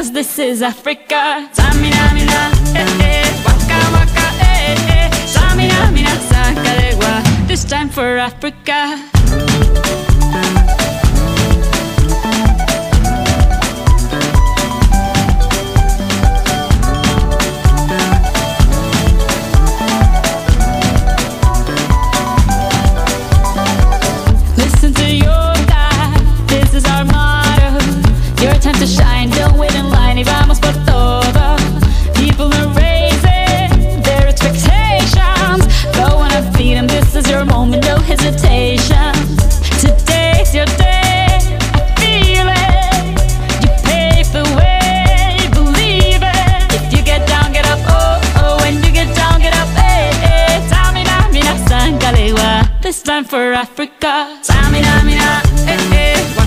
cause this is Africa. Tsamina, mina, eh eh, waka waka, eh eh. Tsamina, mina, zangalewa, this time for Africa. Your moment, no hesitation. Today's your day, I feel it. You pave the way, believe it. If you get down, get up, oh, oh. When you get down, get up, eh, eh. Tsamina, mina, zangalewa. This time for Africa. Tsamina, mina, eh, eh.